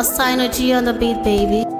Austino G on the beat, baby.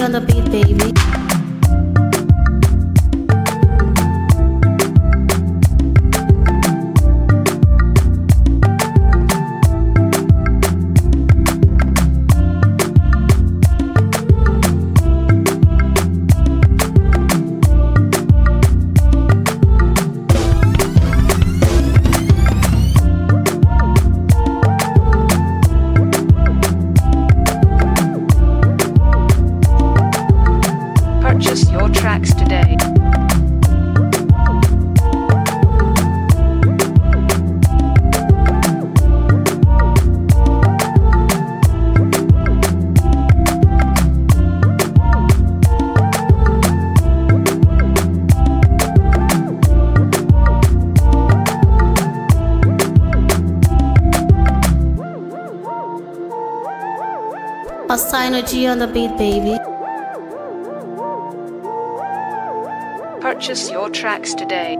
On the beat, baby. Austino G on the beat, baby. Purchase your tracks today.